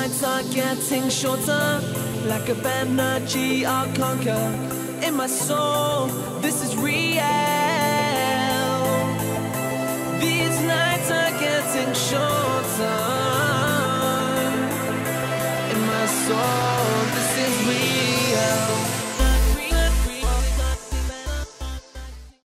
nights are getting shorter. Lack of energy, I'll conquer. In my soul, this is real. These nights are getting shorter. In my soul, this is real.